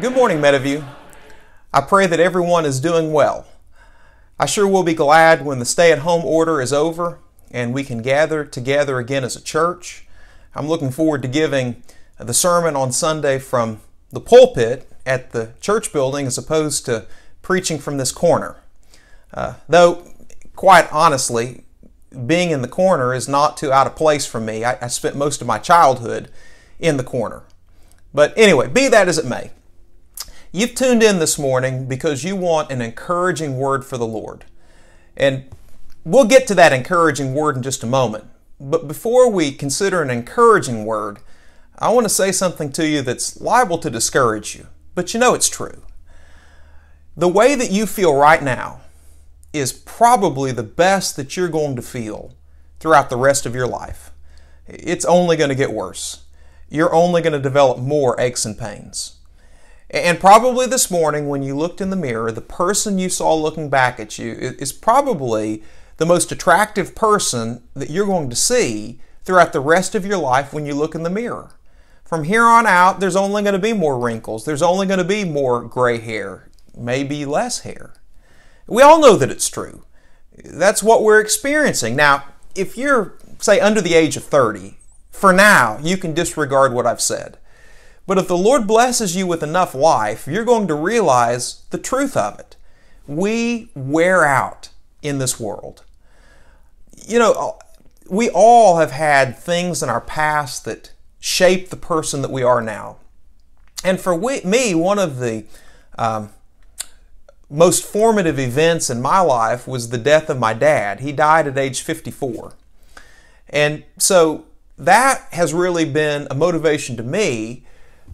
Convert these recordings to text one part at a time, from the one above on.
Good morning, Meadowview. I pray that everyone is doing well. I sure will be glad when the stay at home order is over and we can gather together again as a church. I'm looking forward to giving the sermon on Sunday from the pulpit at the church building as opposed to preaching from this corner. Uh, though, quite honestly, being in the corner is not too out of place for me. I, I spent most of my childhood in the corner. But anyway, be that as it may, you've tuned in this morning because you want an encouraging word for the Lord. And we'll get to that encouraging word in just a moment. But before we consider an encouraging word, I want to say something to you that's liable to discourage you, but you know it's true. The way that you feel right now is probably the best that you're going to feel throughout the rest of your life. It's only going to get worse. You're only going to develop more aches and pains. And probably this morning, when you looked in the mirror, the person you saw looking back at you is probably the most attractive person that you're going to see throughout the rest of your life when you look in the mirror. From here on out, there's only going to be more wrinkles. There's only going to be more gray hair, maybe less hair. We all know that it's true. That's what we're experiencing. Now, if you're, say, under the age of 30, for now, you can disregard what I've said. But if the Lord blesses you with enough life, you're going to realize the truth of it. We wear out in this world. You know, we all have had things in our past that shape the person that we are now. And for we, me, one of the um, most formative events in my life was the death of my dad. He died at age 54. And so that has really been a motivation to me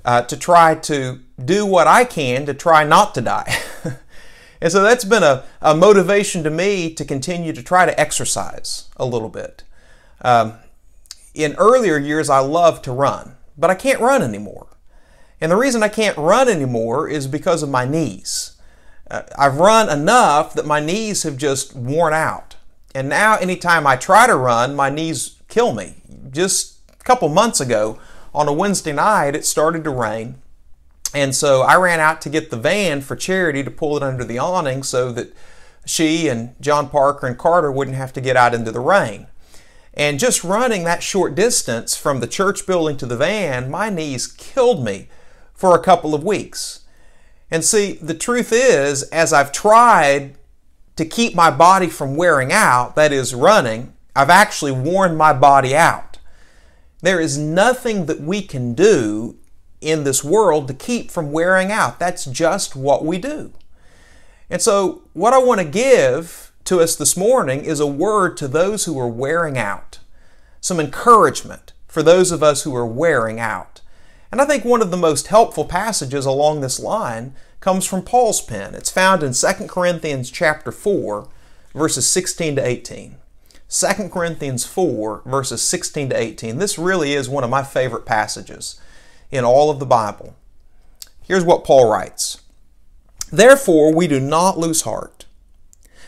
uh, to try to do what I can to try not to die. and so that's been a, a, motivation to me to continue to try to exercise a little bit. Um, in earlier years, I loved to run, but I can't run anymore. And the reason I can't run anymore is because of my knees. Uh, I've run enough that my knees have just worn out. And now, anytime I try to run, my knees kill me. Just a couple months ago, on a Wednesday night, it started to rain. And so I ran out to get the van for Charity to pull it under the awning so that she and John Parker and Carter wouldn't have to get out into the rain. And just running that short distance from the church building to the van, my knees killed me for a couple of weeks. And see, the truth is, as I've tried to keep my body from wearing out, that is, running, I've actually worn my body out. There is nothing that we can do in this world to keep from wearing out. That's just what we do. And so, what I want to give to us this morning is a word to those who are wearing out, some encouragement for those of us who are wearing out. And I think one of the most helpful passages along this line comes from Paul's pen. It's found in 2 Corinthians chapter 4, verses 16 to 18. 2 Corinthians 4, verses 16 to 18. This really is one of my favorite passages in all of the Bible. Here's what Paul writes Therefore, we do not lose heart.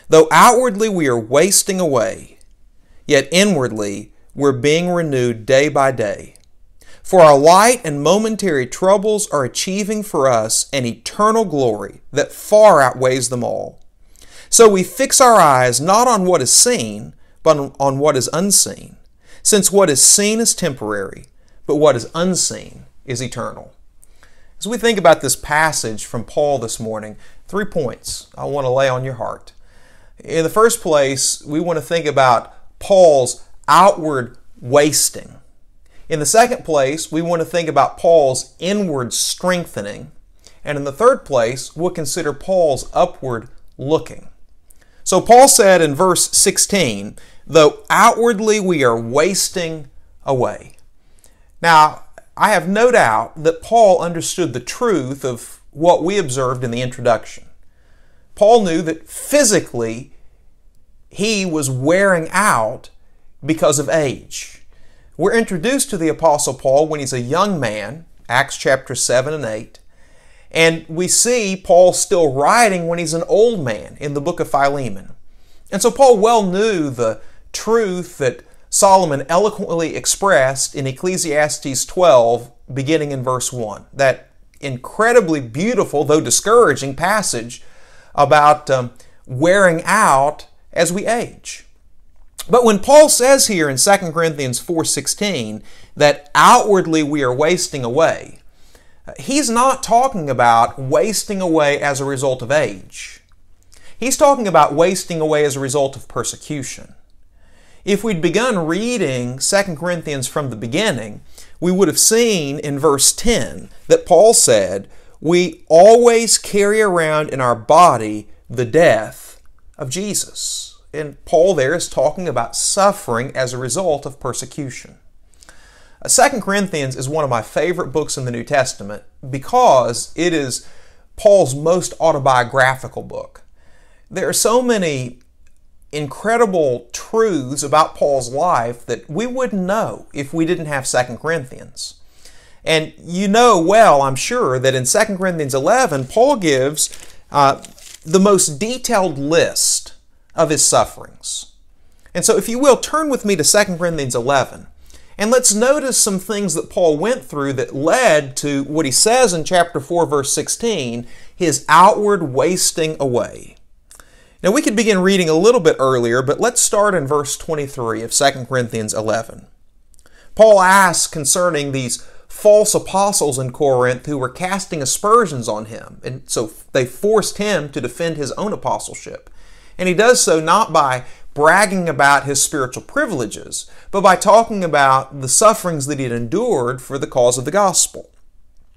Though outwardly we are wasting away, yet inwardly we're being renewed day by day. For our light and momentary troubles are achieving for us an eternal glory that far outweighs them all. So we fix our eyes not on what is seen, but on what is unseen, since what is seen is temporary, but what is unseen is eternal. As we think about this passage from Paul this morning, three points I want to lay on your heart. In the first place, we want to think about Paul's outward wasting. In the second place, we want to think about Paul's inward strengthening. And in the third place, we'll consider Paul's upward looking. So Paul said in verse 16, though outwardly we are wasting away. Now, I have no doubt that Paul understood the truth of what we observed in the introduction. Paul knew that physically he was wearing out because of age. We're introduced to the Apostle Paul when he's a young man, Acts chapter 7 and 8. And we see Paul still writing when he's an old man in the book of Philemon. And so Paul well knew the truth that Solomon eloquently expressed in Ecclesiastes 12, beginning in verse 1, that incredibly beautiful, though discouraging, passage about um, wearing out as we age. But when Paul says here in 2 Corinthians 4:16 that outwardly we are wasting away, he's not talking about wasting away as a result of age. He's talking about wasting away as a result of persecution. If we'd begun reading 2 Corinthians from the beginning, we would have seen in verse 10 that Paul said, We always carry around in our body the death of Jesus. And Paul there is talking about suffering as a result of persecution. Uh, Second Corinthians is one of my favorite books in the New Testament because it is Paul's most autobiographical book. There are so many incredible truths about Paul's life that we wouldn't know if we didn't have Second Corinthians. And you know well, I'm sure, that in 2 Corinthians 11, Paul gives uh, the most detailed list of his sufferings. And so, if you will, turn with me to 2 Corinthians 11. And let's notice some things that Paul went through that led to what he says in chapter 4, verse 16 his outward wasting away. Now, we could begin reading a little bit earlier, but let's start in verse 23 of 2 Corinthians 11. Paul asks concerning these false apostles in Corinth who were casting aspersions on him, and so they forced him to defend his own apostleship. And he does so not by bragging about his spiritual privileges, but by talking about the sufferings that he had endured for the cause of the gospel.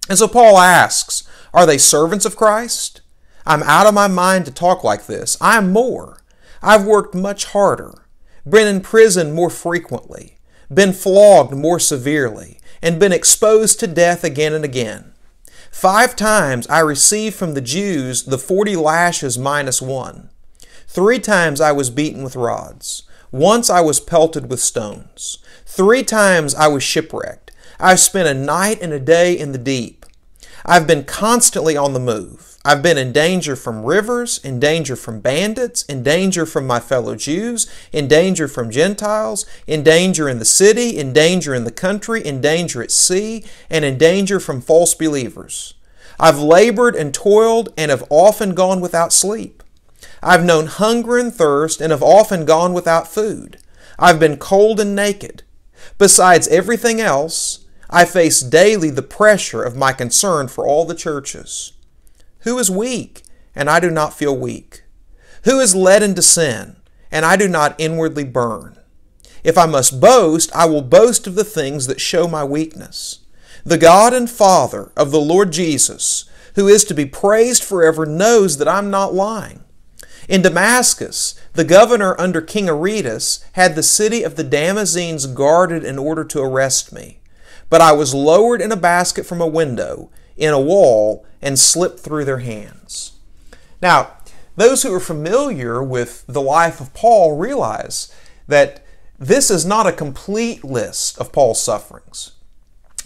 And so Paul asks, Are they servants of Christ? I'm out of my mind to talk like this. I am more. I've worked much harder, been in prison more frequently, been flogged more severely, and been exposed to death again and again. Five times I received from the Jews the forty lashes minus one. Three times I was beaten with rods. Once I was pelted with stones. Three times I was shipwrecked. I've spent a night and a day in the deep. I've been constantly on the move. I've been in danger from rivers, in danger from bandits, in danger from my fellow Jews, in danger from Gentiles, in danger in the city, in danger in the country, in danger at sea, and in danger from false believers. I've labored and toiled and have often gone without sleep. I've known hunger and thirst and have often gone without food. I've been cold and naked. Besides everything else, I face daily the pressure of my concern for all the churches. Who is weak, and I do not feel weak? Who is led into sin, and I do not inwardly burn? If I must boast, I will boast of the things that show my weakness. The God and Father of the Lord Jesus, who is to be praised forever, knows that I'm not lying. In Damascus, the governor under King Aretas had the city of the Damascenes guarded in order to arrest me. But I was lowered in a basket from a window in a wall and slip through their hands. Now, those who are familiar with the life of Paul realize that this is not a complete list of Paul's sufferings.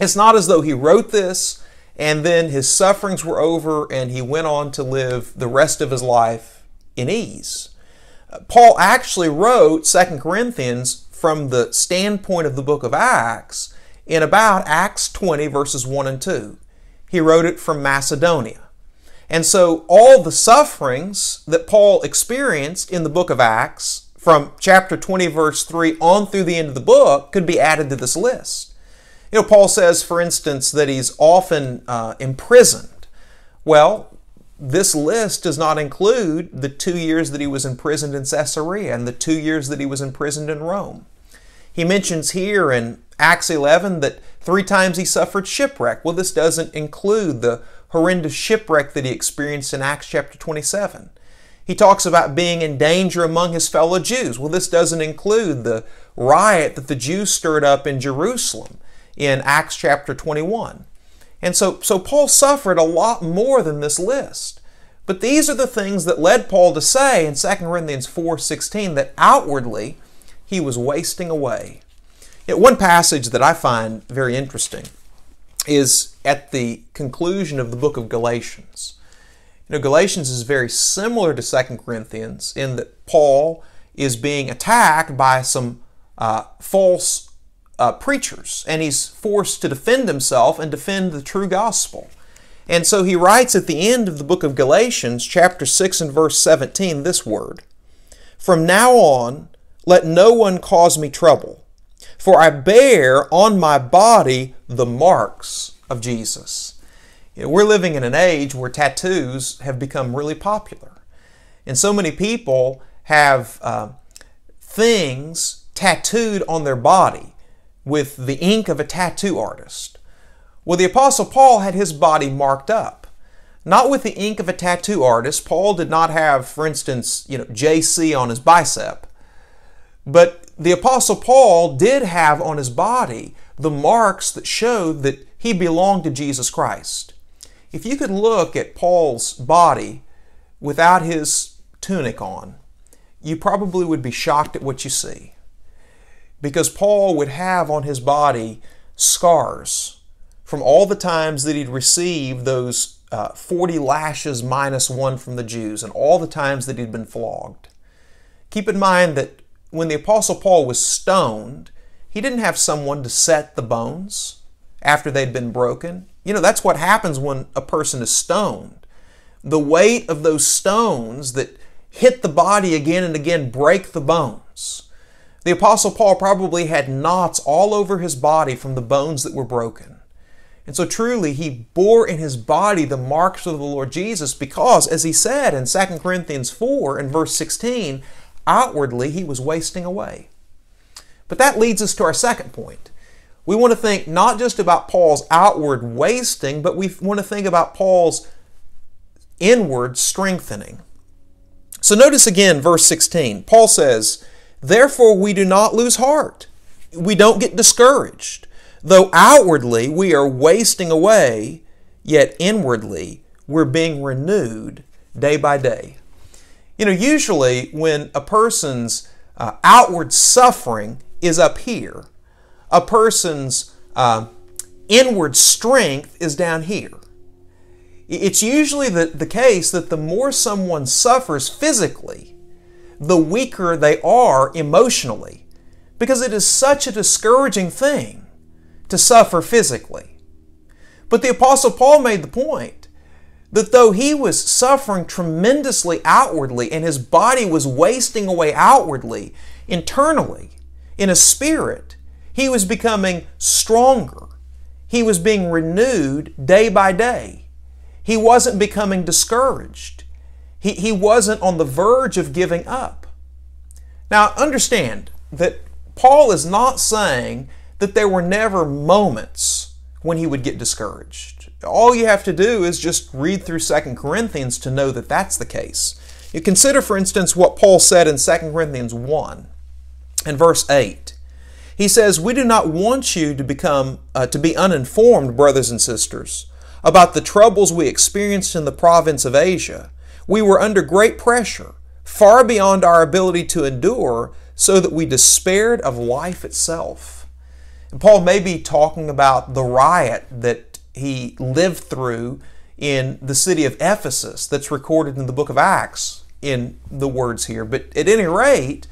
It's not as though he wrote this and then his sufferings were over and he went on to live the rest of his life in ease. Paul actually wrote 2 Corinthians from the standpoint of the book of Acts in about Acts 20, verses 1 and 2. He wrote it from Macedonia. And so all the sufferings that Paul experienced in the book of Acts from chapter 20, verse 3 on through the end of the book could be added to this list. You know, Paul says, for instance, that he's often uh, imprisoned. Well, this list does not include the two years that he was imprisoned in Caesarea and the two years that he was imprisoned in Rome. He mentions here in Acts 11 that three times he suffered shipwreck. Well, this doesn't include the horrendous shipwreck that he experienced in Acts chapter 27. He talks about being in danger among his fellow Jews. Well, this doesn't include the riot that the Jews stirred up in Jerusalem in Acts chapter 21. And so, so Paul suffered a lot more than this list. But these are the things that led Paul to say in 2 Corinthians 4:16 that outwardly he was wasting away. One passage that I find very interesting is at the conclusion of the book of Galatians. You know, Galatians is very similar to Second Corinthians in that Paul is being attacked by some uh, false uh, preachers, and he's forced to defend himself and defend the true gospel. And so he writes at the end of the book of Galatians, chapter 6 and verse 17, this word From now on, let no one cause me trouble, for I bear on my body the marks of Jesus. You know, we're living in an age where tattoos have become really popular. And so many people have uh, things tattooed on their body with the ink of a tattoo artist. Well, the Apostle Paul had his body marked up. Not with the ink of a tattoo artist. Paul did not have, for instance, you know, JC on his bicep. But the Apostle Paul did have on his body the marks that showed that he belonged to Jesus Christ. If you could look at Paul's body without his tunic on, you probably would be shocked at what you see. Because Paul would have on his body scars from all the times that he'd received those uh, 40 lashes minus one from the Jews and all the times that he'd been flogged. Keep in mind that when the Apostle Paul was stoned, he didn't have someone to set the bones after they'd been broken. You know, that's what happens when a person is stoned. The weight of those stones that hit the body again and again break the bones. The Apostle Paul probably had knots all over his body from the bones that were broken. And so truly, he bore in his body the marks of the Lord Jesus because, as he said in 2 Corinthians 4 and verse 16, outwardly he was wasting away. But that leads us to our second point. We want to think not just about Paul's outward wasting, but we want to think about Paul's inward strengthening. So notice again verse 16. Paul says, Therefore we do not lose heart. We don't get discouraged. Though outwardly we are wasting away, yet inwardly we're being renewed day by day. You know, usually when a person's uh, outward suffering is up here, a person's uh, inward strength is down here. It's usually the, the case that the more someone suffers physically, the weaker they are emotionally, because it is such a discouraging thing to suffer physically. But the Apostle Paul made the point that though he was suffering tremendously outwardly and his body was wasting away outwardly, internally, in a spirit, he was becoming stronger. He was being renewed day by day. He wasn't becoming discouraged. He, he wasn't on the verge of giving up. Now, understand that Paul is not saying that there were never moments when he would get discouraged. All you have to do is just read through 2 Corinthians to know that that's the case. You consider, for instance, what Paul said in 2 Corinthians 1 and verse 8. He says, We do not want you to become, uh, to be uninformed, brothers and sisters, about the troubles we experienced in the province of Asia. We were under great pressure, far beyond our ability to endure, so that we despaired of life itself. And Paul may be talking about the riot that he lived through in the city of Ephesus that's recorded in the book of Acts in the words here. But at any rate,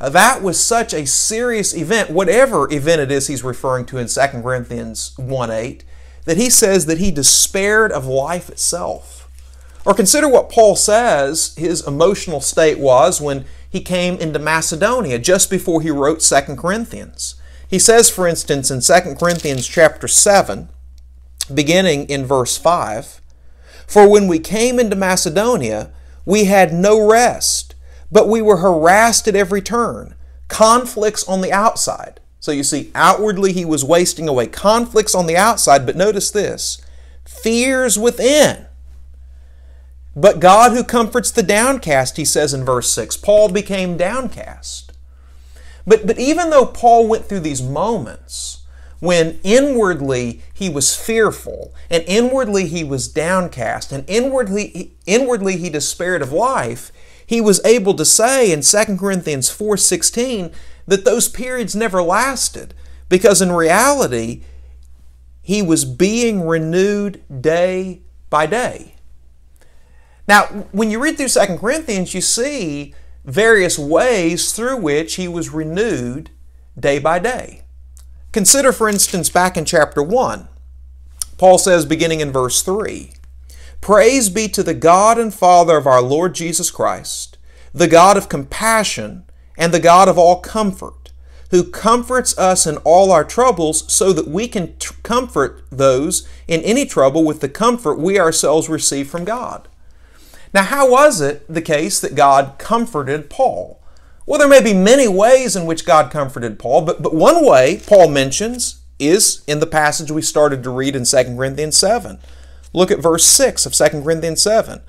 uh, that was such a serious event, whatever event it is he's referring to in 2 Corinthians 1 8, that he says that he despaired of life itself. Or consider what Paul says his emotional state was when he came into Macedonia just before he wrote 2 Corinthians. He says, for instance, in 2 Corinthians chapter 7, beginning in verse 5, For when we came into Macedonia, we had no rest but we were harassed at every turn. Conflicts on the outside. So you see, outwardly he was wasting away. Conflicts on the outside, but notice this fears within. But God who comforts the downcast, he says in verse 6, Paul became downcast. But, but even though Paul went through these moments when inwardly he was fearful, and inwardly he was downcast, and inwardly, inwardly he despaired of life, he was able to say in 2 Corinthians 4:16 that those periods never lasted because in reality he was being renewed day by day. Now, when you read through 2 Corinthians, you see various ways through which he was renewed day by day. Consider, for instance, back in chapter 1. Paul says, beginning in verse 3 Praise be to the God and Father of our Lord Jesus Christ, the God of compassion and the God of all comfort, who comforts us in all our troubles so that we can comfort those in any trouble with the comfort we ourselves receive from God. Now, how was it the case that God comforted Paul? Well, there may be many ways in which God comforted Paul, but, but one way Paul mentions is in the passage we started to read in 2 Corinthians 7. Look at verse 6 of 2 Corinthians 7.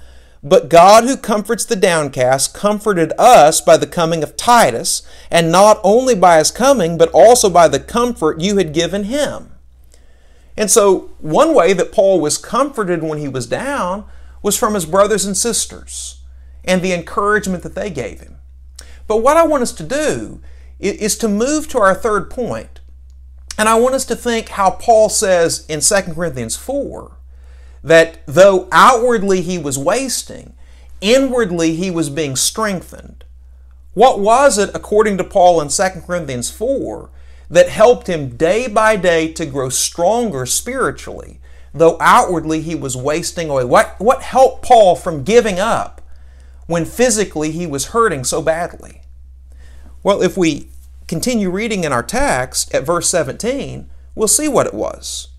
But God, who comforts the downcast, comforted us by the coming of Titus, and not only by his coming, but also by the comfort you had given him. And so, one way that Paul was comforted when he was down was from his brothers and sisters and the encouragement that they gave him. But what I want us to do is to move to our third point, and I want us to think how Paul says in 2 Corinthians 4 that though outwardly he was wasting, inwardly he was being strengthened. What was it, according to Paul in 2 Corinthians 4, that helped him day by day to grow stronger spiritually, though outwardly he was wasting away? What, what helped Paul from giving up when physically he was hurting so badly? Well, if we continue reading in our text at verse 17, we'll see what it was.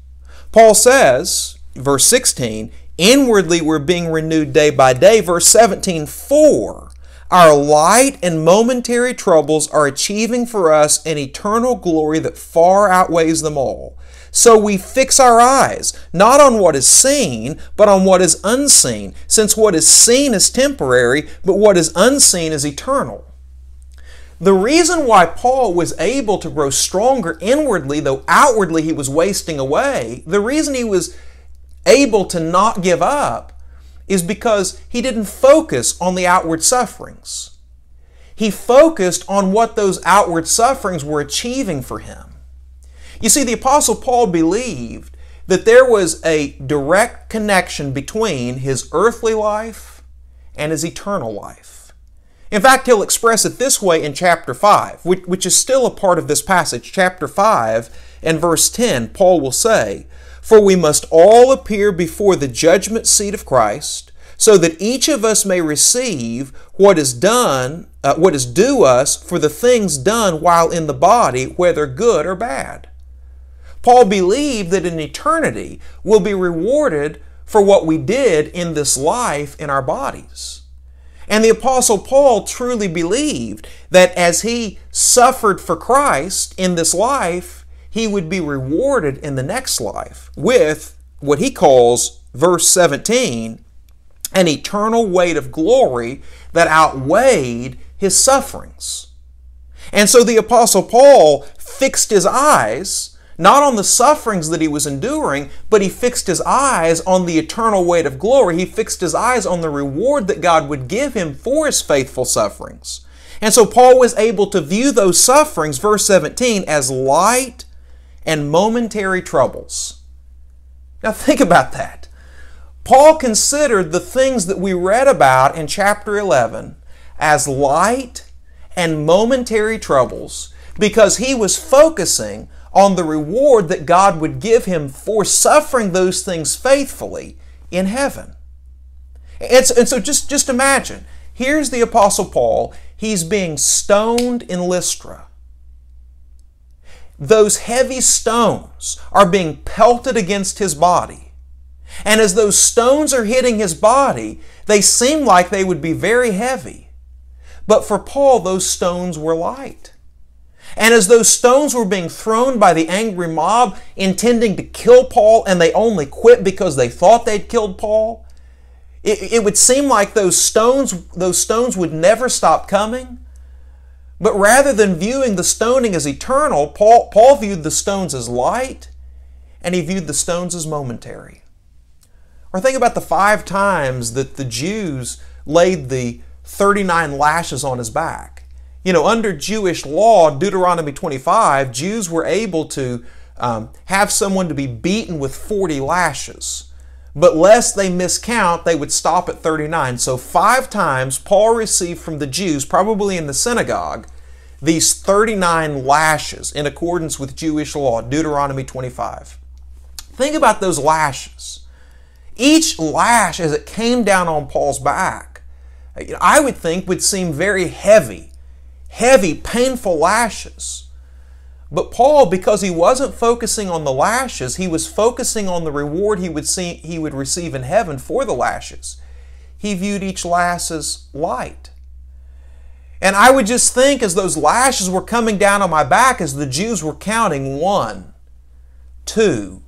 Paul says, verse 16, inwardly we're being renewed day by day. Verse 17, for our light and momentary troubles are achieving for us an eternal glory that far outweighs them all. So we fix our eyes, not on what is seen, but on what is unseen, since what is seen is temporary, but what is unseen is eternal. The reason why Paul was able to grow stronger inwardly, though outwardly he was wasting away, the reason he was able to not give up is because he didn't focus on the outward sufferings. He focused on what those outward sufferings were achieving for him. You see, the Apostle Paul believed that there was a direct connection between his earthly life and his eternal life. In fact, he'll express it this way in chapter 5, which, is still a part of this passage. Chapter 5 and verse 10, Paul will say, For we must all appear before the judgment seat of Christ, so that each of us may receive what is done, uh, what is due us for the things done while in the body, whether good or bad. Paul believed that in eternity we'll be rewarded for what we did in this life in our bodies. And the Apostle Paul truly believed that as he suffered for Christ in this life, he would be rewarded in the next life with what he calls, verse 17, an eternal weight of glory that outweighed his sufferings. And so the Apostle Paul fixed his eyes not on the sufferings that he was enduring, but he fixed his eyes on the eternal weight of glory. He fixed his eyes on the reward that God would give him for his faithful sufferings. And so Paul was able to view those sufferings, verse 17, as light and momentary troubles. Now think about that. Paul considered the things that we read about in chapter 11 as light and momentary troubles because he was focusing on the reward that God would give him for suffering those things faithfully in heaven. And so, and so just, just imagine here's the Apostle Paul, he's being stoned in Lystra. Those heavy stones are being pelted against his body. And as those stones are hitting his body, they seem like they would be very heavy. But for Paul, those stones were light. And as those stones were being thrown by the angry mob intending to kill Paul, and they only quit because they thought they'd killed Paul, it, it would seem like those stones, those stones would never stop coming. But rather than viewing the stoning as eternal, Paul, Paul viewed the stones as light, and he viewed the stones as momentary. Or think about the five times that the Jews laid the 39 lashes on his back. You know, under Jewish law, Deuteronomy 25, Jews were able to um, have someone to be beaten with 40 lashes. But lest they miscount, they would stop at 39. So, five times Paul received from the Jews, probably in the synagogue, these 39 lashes in accordance with Jewish law, Deuteronomy 25. Think about those lashes. Each lash, as it came down on Paul's back, I would think would seem very heavy, heavy, painful lashes. But Paul, because he wasn't focusing on the lashes, he was focusing on the reward he would see he would receive in heaven for the lashes. He viewed each lash as light. And I would just think as those lashes were coming down on my back, as the Jews were counting one, two,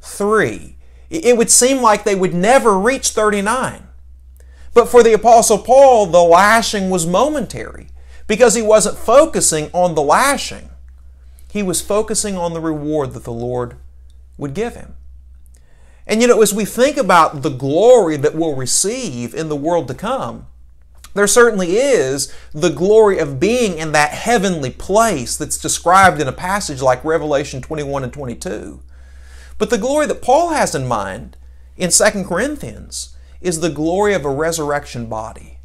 three, it would seem like they would never reach 39. But for the Apostle Paul, the lashing was momentary because he wasn't focusing on the lashing. He was focusing on the reward that the Lord would give him. And you know, as we think about the glory that we'll receive in the world to come, there certainly is the glory of being in that heavenly place that's described in a passage like Revelation 21 and 22. But the glory that Paul has in mind in 2 Corinthians is the glory of a resurrection body.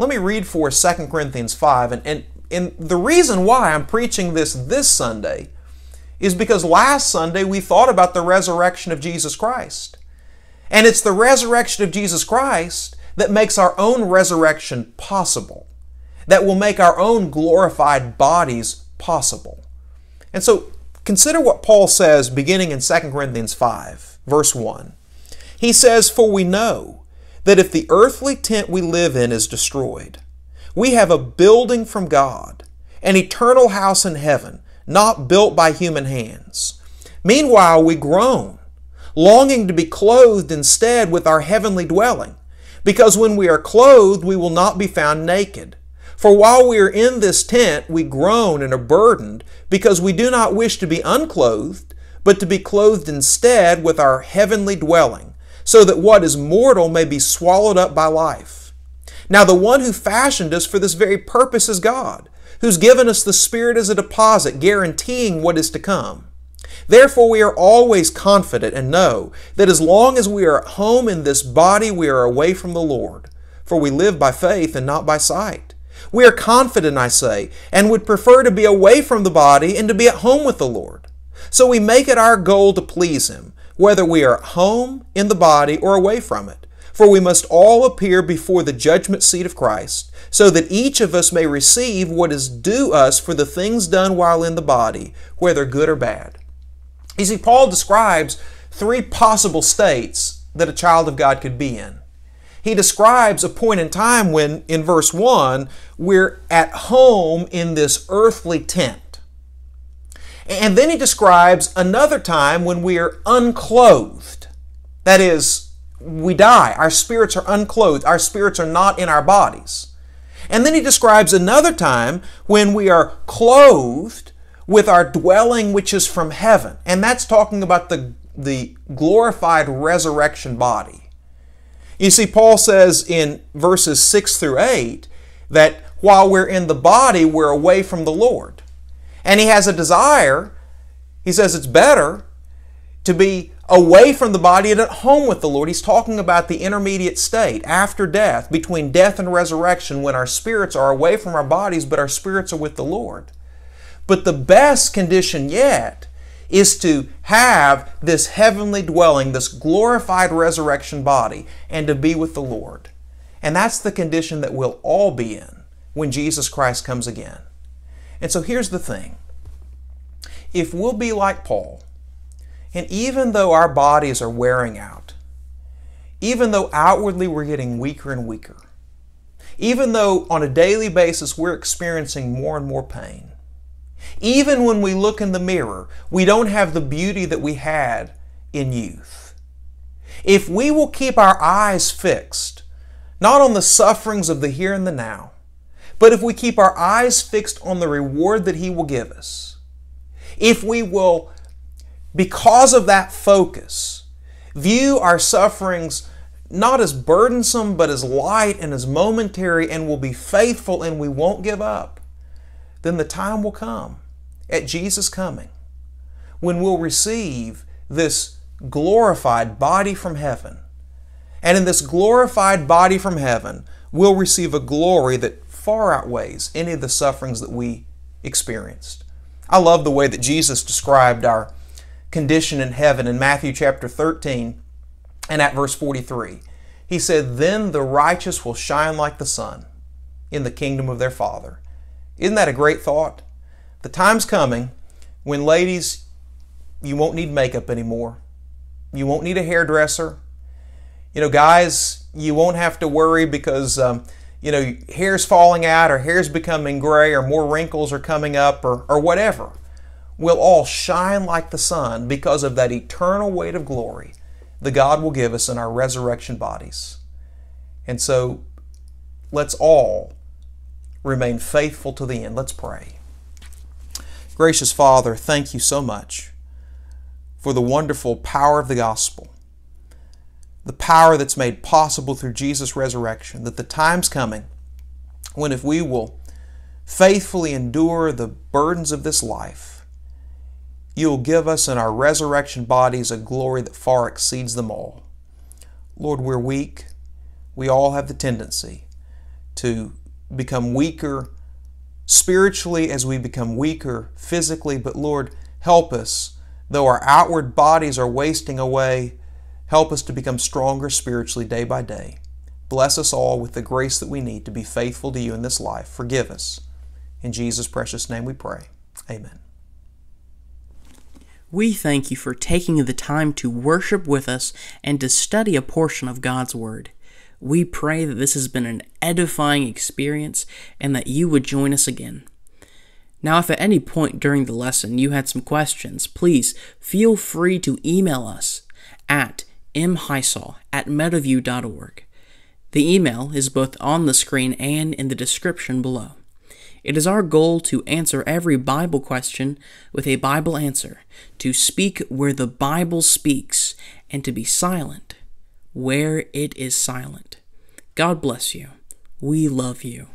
Let me read for 2 Corinthians 5. And, and, and the reason why I'm preaching this this Sunday is because last Sunday we thought about the resurrection of Jesus Christ. And it's the resurrection of Jesus Christ that makes our own resurrection possible, that will make our own glorified bodies possible. And so consider what Paul says beginning in 2 Corinthians 5, verse 1. He says, For we know that if the earthly tent we live in is destroyed, we have a building from God, an eternal house in heaven, not built by human hands. Meanwhile, we groan, longing to be clothed instead with our heavenly dwelling, because when we are clothed, we will not be found naked. For while we are in this tent, we groan and are burdened, because we do not wish to be unclothed, but to be clothed instead with our heavenly dwelling so that what is mortal may be swallowed up by life. Now, the one who fashioned us for this very purpose is God, who's given us the Spirit as a deposit, guaranteeing what is to come. Therefore, we are always confident and know that as long as we are at home in this body, we are away from the Lord, for we live by faith and not by sight. We are confident, I say, and would prefer to be away from the body and to be at home with the Lord. So we make it our goal to please Him whether we are at home in the body or away from it. For we must all appear before the judgment seat of Christ, so that each of us may receive what is due us for the things done while in the body, whether good or bad. You see, Paul describes three possible states that a child of God could be in. He describes a point in time when, in verse 1, we're at home in this earthly tent. And then he describes another time when we are unclothed. That is, we die. Our spirits are unclothed. Our spirits are not in our bodies. And then he describes another time when we are clothed with our dwelling which is from heaven. And that's talking about the, the glorified resurrection body. You see, Paul says in verses 6 through 8 that while we're in the body, we're away from the Lord. And he has a desire, he says it's better to be away from the body and at home with the Lord. He's talking about the intermediate state after death, between death and resurrection, when our spirits are away from our bodies, but our spirits are with the Lord. But the best condition yet is to have this heavenly dwelling, this glorified resurrection body, and to be with the Lord. And that's the condition that we'll all be in when Jesus Christ comes again. And so here's the thing if we'll be like Paul, and even though our bodies are wearing out, even though outwardly we're getting weaker and weaker, even though on a daily basis we're experiencing more and more pain, even when we look in the mirror, we don't have the beauty that we had in youth. If we will keep our eyes fixed, not on the sufferings of the here and the now, but if we keep our eyes fixed on the reward that He will give us, if we will, because of that focus, view our sufferings not as burdensome, but as light and as momentary, and will be faithful and we won't give up, then the time will come at Jesus' coming when we'll receive this glorified body from heaven. And in this glorified body from heaven, we'll receive a glory that far outweighs any of the sufferings that we experienced. I love the way that Jesus described our condition in heaven in Matthew chapter 13 and at verse 43. He said, Then the righteous will shine like the sun in the kingdom of their Father. Isn't that a great thought? The time's coming when, ladies, you won't need makeup anymore. You won't need a hairdresser. You know, guys, you won't have to worry because, um, you know, hair's falling out or hair's becoming gray or more wrinkles are coming up or, or whatever. We'll all shine like the sun because of that eternal weight of glory that God will give us in our resurrection bodies. And so let's all remain faithful to the end. Let's pray. Gracious Father, thank you so much for the wonderful power of the gospel, the power that's made possible through Jesus' resurrection, that the time's coming when if we will faithfully endure the burdens of this life, you'll give us in our resurrection bodies a glory that far exceeds them all. Lord, we're weak. We all have the tendency to become weaker spiritually as we become weaker physically, but Lord, help us. Though our outward bodies are wasting away, help us to become stronger spiritually day by day. Bless us all with the grace that we need to be faithful to you in this life. Forgive us. In Jesus' precious name we pray. Amen. We thank you for taking the time to worship with us and to study a portion of God's Word. We pray that this has been an edifying experience and that you would join us again. Now, if at any point during the lesson you had some questions, please feel free to email us at mhisaw at meadowview.org. The email is both on the screen and in the description below. It is our goal to answer every Bible question with a Bible answer, to speak where the Bible speaks, and to be silent where it is silent. God bless you. We love you.